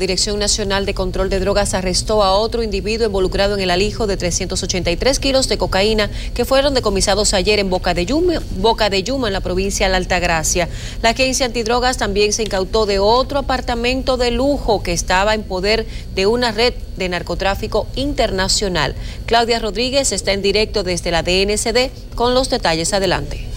Dirección Nacional de Control de Drogas arrestó a otro individuo involucrado en el alijo de 383 kilos de cocaína que fueron decomisados ayer en Boca de Yuma, en la provincia de la Altagracia. La agencia antidrogas también se incautó de otro apartamento de lujo que estaba en poder de una red de narcotráfico internacional. Claudia Rodríguez está en directo desde la DNCD con los detalles adelante.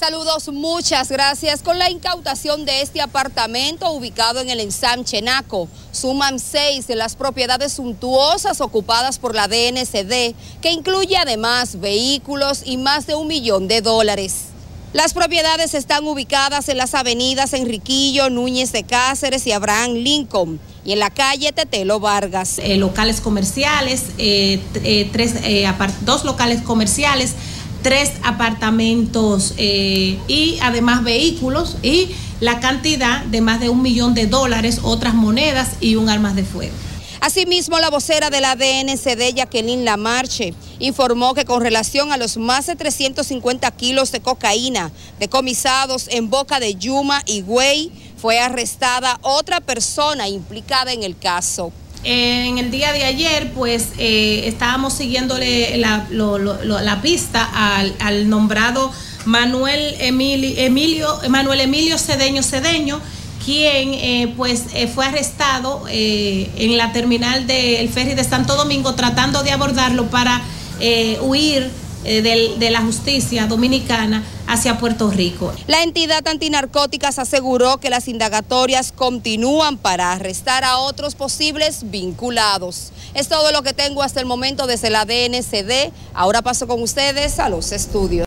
Saludos, muchas gracias. Con la incautación de este apartamento ubicado en el ensanche Naco, suman seis de las propiedades suntuosas ocupadas por la DNCD, que incluye además vehículos y más de un millón de dólares. Las propiedades están ubicadas en las avenidas Enriquillo, Núñez de Cáceres y Abraham Lincoln y en la calle Tetelo Vargas. Eh, locales comerciales, eh, eh, dos locales comerciales, tres apartamentos eh, y además vehículos y la cantidad de más de un millón de dólares, otras monedas y un armas de fuego. Asimismo, la vocera de la DNCD, Jacqueline Lamarche, informó que con relación a los más de 350 kilos de cocaína decomisados en Boca de Yuma y Güey, fue arrestada otra persona implicada en el caso. En el día de ayer, pues eh, estábamos siguiéndole la, pista al, nombrado Manuel Emilio, Emilio, Manuel Emilio Cedeño Cedeño, quien eh, pues eh, fue arrestado en la terminal del ferry de Santo Domingo tratando de abordarlo para huir eh, de, la justicia dominicana hacia Puerto Rico. La entidad antinarcóticas aseguró que las indagatorias continúan para arrestar a otros posibles vinculados. Es todo lo que tengo hasta el momento desde la DNCD. Ahora paso con ustedes a los estudios.